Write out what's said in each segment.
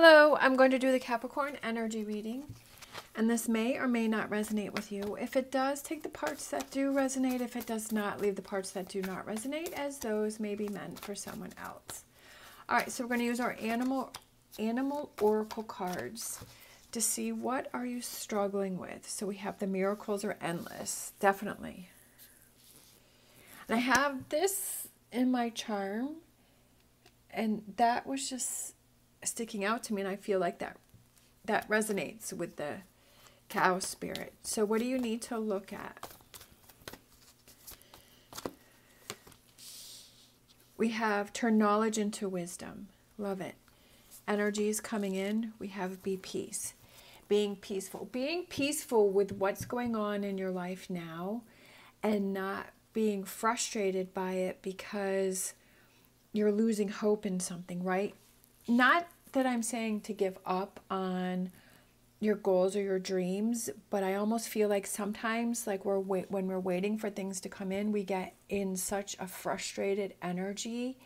Hello, I'm going to do the Capricorn energy reading, and this may or may not resonate with you. If it does, take the parts that do resonate. If it does not, leave the parts that do not resonate, as those may be meant for someone else. All right, so we're going to use our animal animal oracle cards to see what are you struggling with. So we have the miracles are endless, definitely. And I have this in my charm, and that was just sticking out to me and I feel like that that resonates with the cow spirit. So what do you need to look at? We have turn knowledge into wisdom. Love it. Energies coming in. We have be peace. Being peaceful. Being peaceful with what's going on in your life now and not being frustrated by it because you're losing hope in something, right? Not that I'm saying to give up on your goals or your dreams, but I almost feel like sometimes like we're wait when we're waiting for things to come in, we get in such a frustrated energy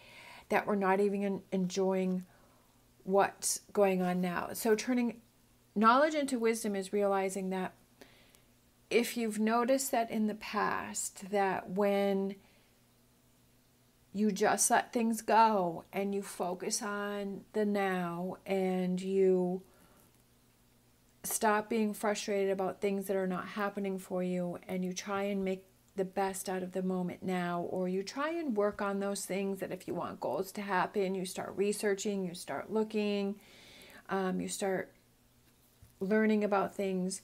that we're not even enjoying what's going on now. So turning knowledge into wisdom is realizing that if you've noticed that in the past that when you just let things go and you focus on the now and you stop being frustrated about things that are not happening for you and you try and make the best out of the moment now or you try and work on those things that if you want goals to happen you start researching you start looking um, you start learning about things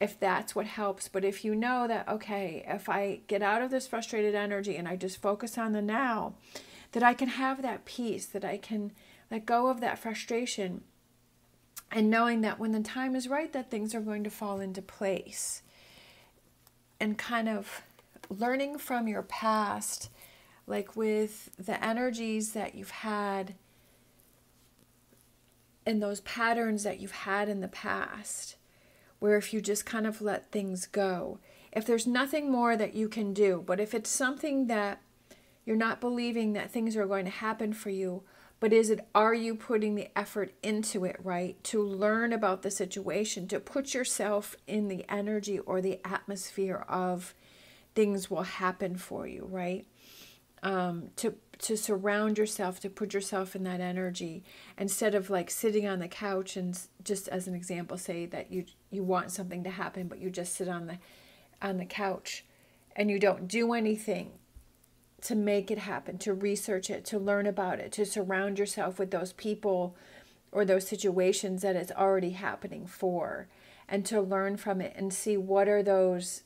if that's what helps. But if you know that, okay, if I get out of this frustrated energy and I just focus on the now, that I can have that peace, that I can let go of that frustration, and knowing that when the time is right, that things are going to fall into place. And kind of learning from your past, like with the energies that you've had and those patterns that you've had in the past where if you just kind of let things go, if there's nothing more that you can do, but if it's something that you're not believing that things are going to happen for you, but is it are you putting the effort into it, right? To learn about the situation, to put yourself in the energy or the atmosphere of things will happen for you, right? Um, to to surround yourself, to put yourself in that energy instead of like sitting on the couch and just as an example, say that you you want something to happen, but you just sit on the on the couch and you don't do anything to make it happen, to research it, to learn about it, to surround yourself with those people or those situations that it's already happening for and to learn from it and see what are those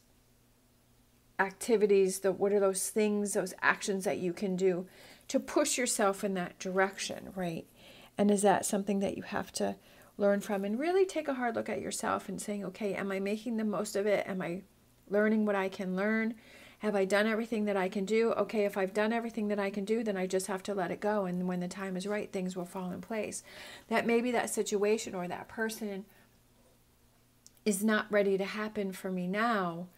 activities, the what are those things, those actions that you can do to push yourself in that direction, right? And is that something that you have to learn from and really take a hard look at yourself and saying, okay, am I making the most of it? Am I learning what I can learn? Have I done everything that I can do? Okay, if I've done everything that I can do, then I just have to let it go. And when the time is right, things will fall in place. That maybe that situation or that person is not ready to happen for me now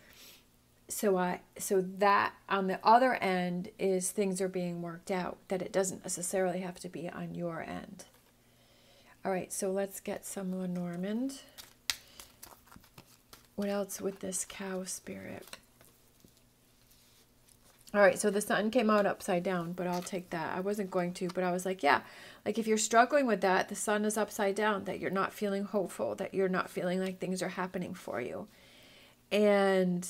so I so that on the other end is things are being worked out that it doesn't necessarily have to be on your end. All right, so let's get some Lenormand. What else with this cow spirit? All right, so the sun came out upside down, but I'll take that. I wasn't going to, but I was like, yeah, like if you're struggling with that, the sun is upside down, that you're not feeling hopeful, that you're not feeling like things are happening for you. And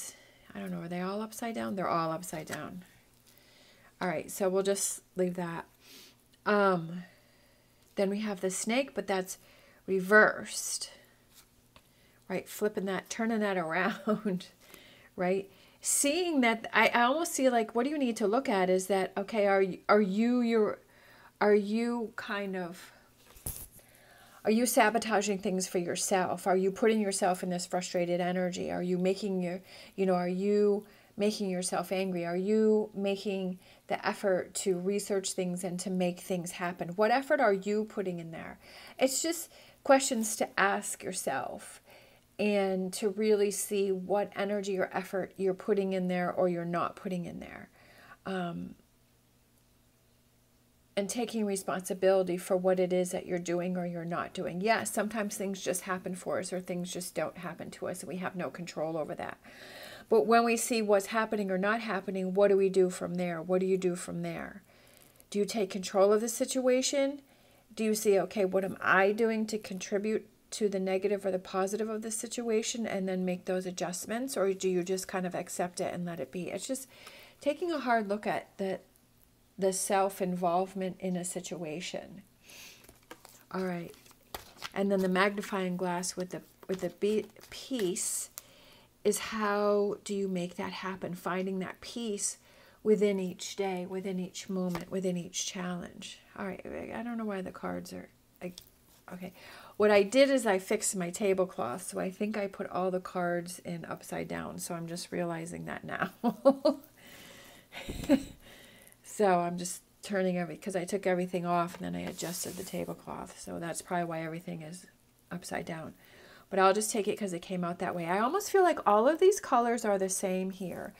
I don't know, are they all upside down? They're all upside down. All right, so we'll just leave that. Um, then we have the snake, but that's reversed, right? Flipping that, turning that around, right? Seeing that, I, I almost see like, what do you need to look at is that, okay, are you, are you, your, are you kind of are you sabotaging things for yourself? Are you putting yourself in this frustrated energy? Are you making your, you know, are you making yourself angry? Are you making the effort to research things and to make things happen? What effort are you putting in there? It's just questions to ask yourself and to really see what energy or effort you're putting in there or you're not putting in there. Um, and taking responsibility for what it is that you're doing or you're not doing. Yes, sometimes things just happen for us or things just don't happen to us and we have no control over that. But when we see what's happening or not happening, what do we do from there? What do you do from there? Do you take control of the situation? Do you see, okay, what am I doing to contribute to the negative or the positive of the situation and then make those adjustments? Or do you just kind of accept it and let it be? It's just taking a hard look at the, the self involvement in a situation. All right. And then the magnifying glass with the with the peace is how do you make that happen? Finding that peace within each day, within each moment, within each challenge. All right, I don't know why the cards are. Okay, what I did is I fixed my tablecloth, so I think I put all the cards in upside down. So I'm just realizing that now. so I'm just turning every because I took everything off and then I adjusted the tablecloth. So that's probably why everything is upside down. But I'll just take it because it came out that way. I almost feel like all of these colors are the same here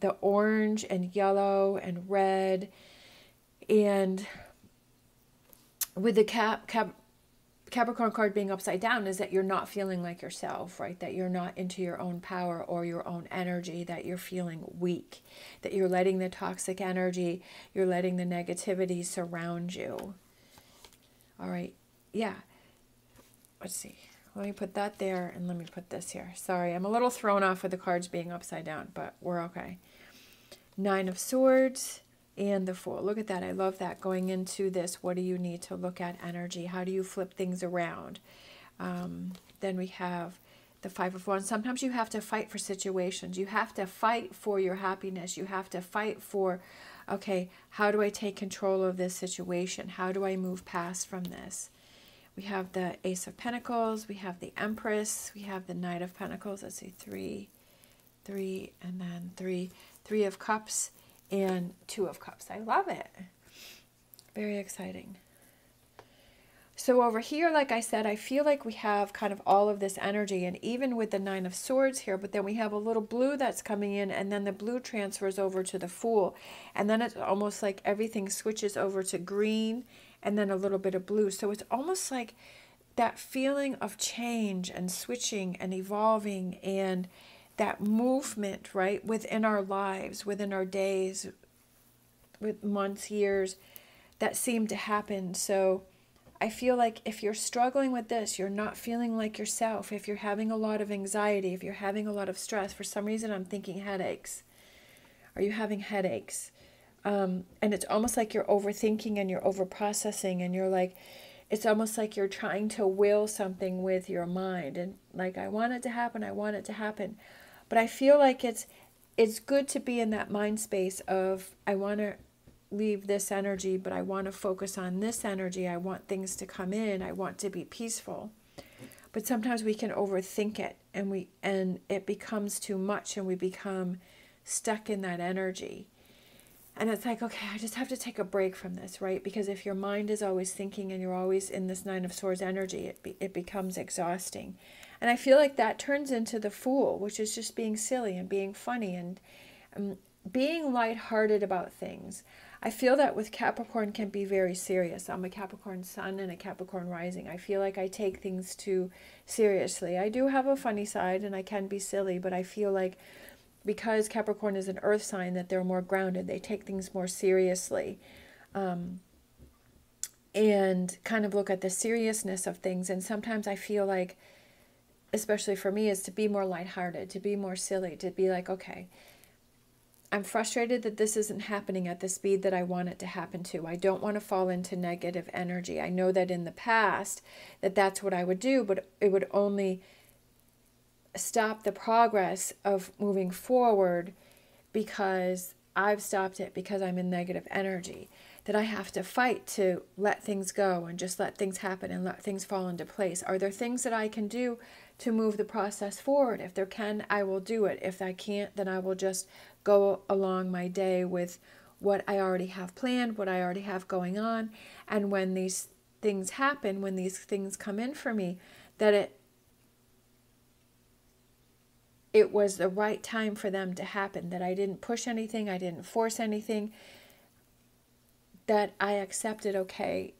the orange and yellow and red. And with the cap, cap Capricorn card being upside down is that you're not feeling like yourself, right? That you're not into your own power or your own energy, that you're feeling weak, that you're letting the toxic energy, you're letting the negativity surround you. All right. Yeah. Let's see. Let me put that there and let me put this here. Sorry, I'm a little thrown off with the cards being upside down, but we're okay. Nine of Swords and the Fool. Look at that. I love that. Going into this, what do you need to look at energy? How do you flip things around? Um, then we have the Five of Wands. Sometimes you have to fight for situations. You have to fight for your happiness. You have to fight for, okay, how do I take control of this situation? How do I move past from this? We have the Ace of Pentacles. We have the Empress. We have the Knight of Pentacles. Let's see, three, three, and then three. Three of Cups and Two of Cups. I love it. Very exciting. So over here, like I said, I feel like we have kind of all of this energy and even with the Nine of Swords here, but then we have a little blue that's coming in and then the blue transfers over to the Fool. And then it's almost like everything switches over to green and then a little bit of blue. So it's almost like that feeling of change and switching and evolving and that movement, right, within our lives, within our days, with months, years, that seem to happen. So I feel like if you're struggling with this, you're not feeling like yourself, if you're having a lot of anxiety, if you're having a lot of stress, for some reason I'm thinking headaches. Are you having headaches? Um, and it's almost like you're overthinking and you're overprocessing and you're like, it's almost like you're trying to will something with your mind and like I want it to happen, I want it to happen. But I feel like it's it's good to be in that mind space of I want to leave this energy, but I want to focus on this energy. I want things to come in. I want to be peaceful. But sometimes we can overthink it and we and it becomes too much and we become stuck in that energy. And it's like, okay, I just have to take a break from this, right? Because if your mind is always thinking and you're always in this Nine of Swords energy, it, be, it becomes exhausting. And I feel like that turns into the fool, which is just being silly and being funny and um, being lighthearted about things. I feel that with Capricorn can be very serious. I'm a Capricorn sun and a Capricorn rising. I feel like I take things too seriously. I do have a funny side and I can be silly, but I feel like because Capricorn is an earth sign that they're more grounded. They take things more seriously. Um, and kind of look at the seriousness of things. And sometimes I feel like especially for me, is to be more lighthearted, to be more silly, to be like, okay, I'm frustrated that this isn't happening at the speed that I want it to happen to. I don't want to fall into negative energy. I know that in the past that that's what I would do, but it would only stop the progress of moving forward because I've stopped it because I'm in negative energy. That I have to fight to let things go and just let things happen and let things fall into place. Are there things that I can do to move the process forward. If there can, I will do it. If I can't, then I will just go along my day with what I already have planned, what I already have going on. And when these things happen, when these things come in for me, that it it was the right time for them to happen, that I didn't push anything, I didn't force anything, that I accepted, okay,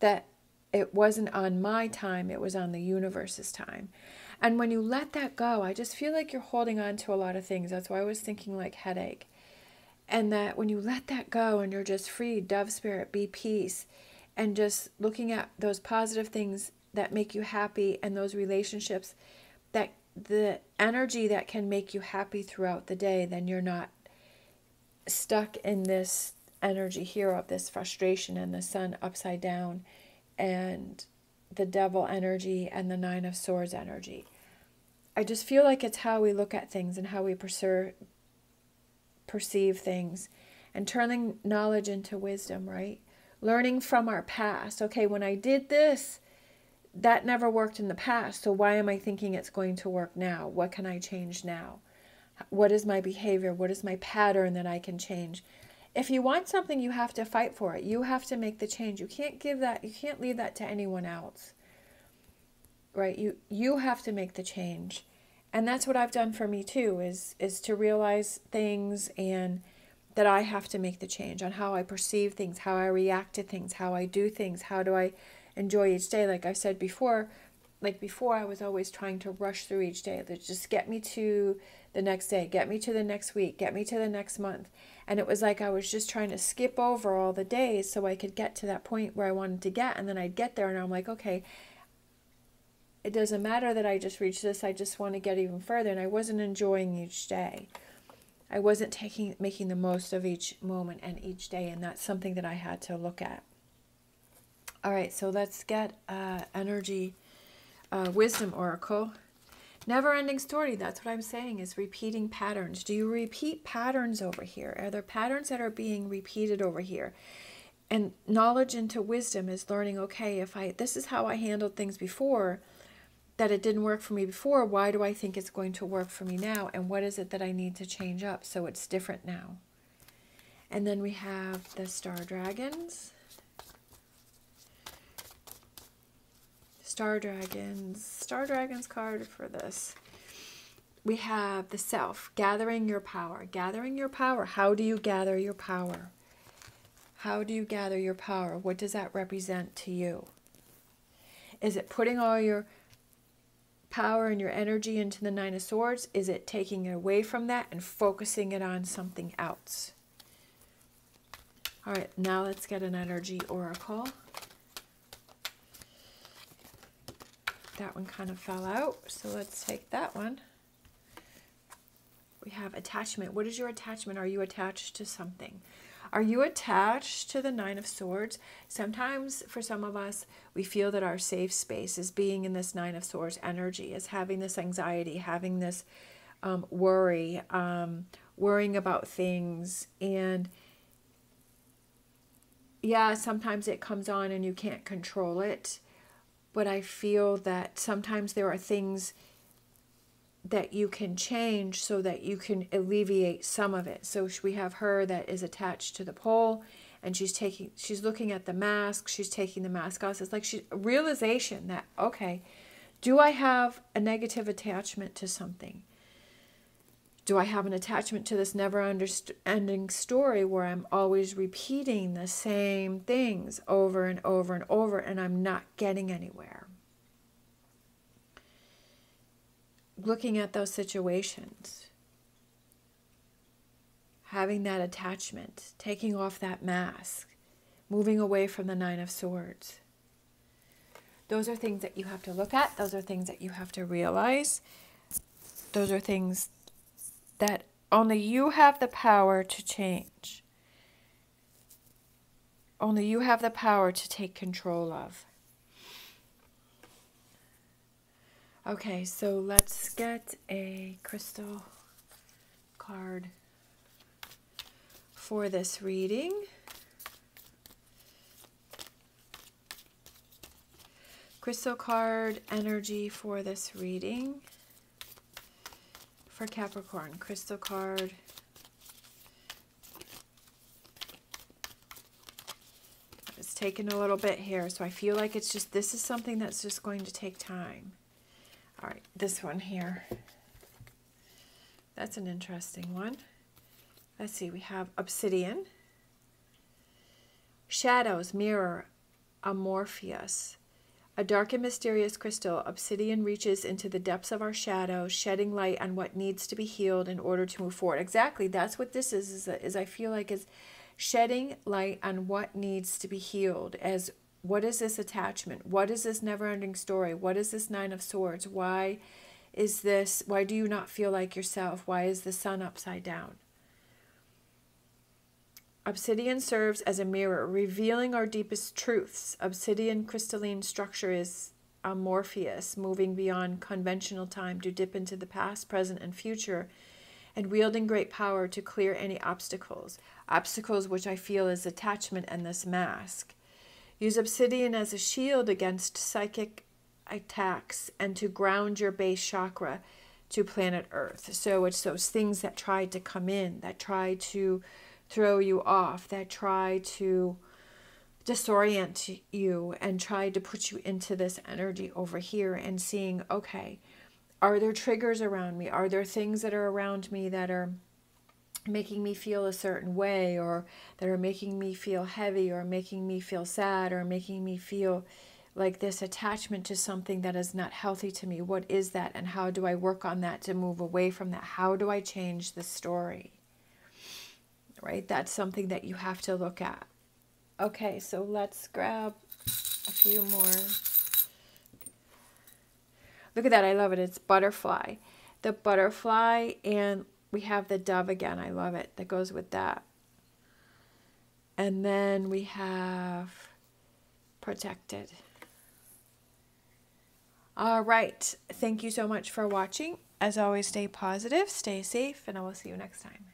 that it wasn't on my time, it was on the universe's time. And when you let that go, I just feel like you're holding on to a lot of things. That's why I was thinking like headache. And that when you let that go and you're just free, dove spirit, be peace, and just looking at those positive things that make you happy and those relationships that the energy that can make you happy throughout the day, then you're not stuck in this energy here of this frustration and the sun upside down and the devil energy and the nine of swords energy. I just feel like it's how we look at things and how we perceive perceive things and turning knowledge into wisdom, right? Learning from our past. Okay, when I did this, that never worked in the past. So why am I thinking it's going to work now? What can I change now? What is my behavior? What is my pattern that I can change? If you want something, you have to fight for it. You have to make the change. You can't give that, you can't leave that to anyone else. Right? You you have to make the change. And that's what I've done for me too is is to realize things and that I have to make the change on how I perceive things, how I react to things, how I do things, how do I enjoy each day. Like I said before, like before, I was always trying to rush through each day. Just get me to the next day, get me to the next week, get me to the next month. And it was like I was just trying to skip over all the days so I could get to that point where I wanted to get. And then I'd get there and I'm like, okay, it doesn't matter that I just reached this. I just want to get even further. And I wasn't enjoying each day. I wasn't taking making the most of each moment and each day. And that's something that I had to look at. All right, so let's get uh, energy uh, wisdom oracle. Never ending story. That's what I'm saying is repeating patterns. Do you repeat patterns over here? Are there patterns that are being repeated over here? And knowledge into wisdom is learning, okay, if I this is how I handled things before, that it didn't work for me before, why do I think it's going to work for me now? And what is it that I need to change up so it's different now? And then we have the star dragons. Star Dragons, Star Dragons card for this. We have the self, gathering your power. Gathering your power. How do you gather your power? How do you gather your power? What does that represent to you? Is it putting all your power and your energy into the Nine of Swords? Is it taking it away from that and focusing it on something else? All right, now let's get an energy oracle. That one kind of fell out. So let's take that one. We have attachment. What is your attachment? Are you attached to something? Are you attached to the Nine of Swords? Sometimes, for some of us, we feel that our safe space is being in this Nine of Swords energy, is having this anxiety, having this um, worry, um, worrying about things. And yeah, sometimes it comes on and you can't control it but I feel that sometimes there are things that you can change so that you can alleviate some of it. So we have her that is attached to the pole and she's taking she's looking at the mask, she's taking the mask off. It's like she realization that okay, do I have a negative attachment to something? Do I have an attachment to this never ending story where I'm always repeating the same things over and over and over and I'm not getting anywhere? Looking at those situations, having that attachment, taking off that mask, moving away from the Nine of Swords. Those are things that you have to look at, those are things that you have to realize. Those are things that only you have the power to change. Only you have the power to take control of. Okay, so let's get a crystal card for this reading. Crystal card energy for this reading for Capricorn. Crystal card. It's taking a little bit here, so I feel like it's just, this is something that's just going to take time. All right, this one here. That's an interesting one. Let's see, we have obsidian. Shadows mirror amorphous. A dark and mysterious crystal, obsidian reaches into the depths of our shadow, shedding light on what needs to be healed in order to move forward. Exactly, that's what this is. Is, is I feel like is shedding light on what needs to be healed. As what is this attachment? What is this never-ending story? What is this nine of swords? Why is this? Why do you not feel like yourself? Why is the sun upside down? Obsidian serves as a mirror, revealing our deepest truths. Obsidian crystalline structure is amorphous, moving beyond conventional time to dip into the past, present, and future, and wielding great power to clear any obstacles. Obstacles which I feel is attachment and this mask. Use obsidian as a shield against psychic attacks and to ground your base chakra to planet Earth. So it's those things that try to come in, that try to throw you off, that try to disorient you and try to put you into this energy over here and seeing, okay, are there triggers around me? Are there things that are around me that are making me feel a certain way or that are making me feel heavy or making me feel sad or making me feel like this attachment to something that is not healthy to me? What is that? And how do I work on that to move away from that? How do I change the story? Right? That's something that you have to look at. Okay, so let's grab a few more. Look at that. I love it. It's butterfly. The butterfly and we have the dove again. I love it. That goes with that. And then we have protected. All right. Thank you so much for watching. As always, stay positive, stay safe, and I will see you next time.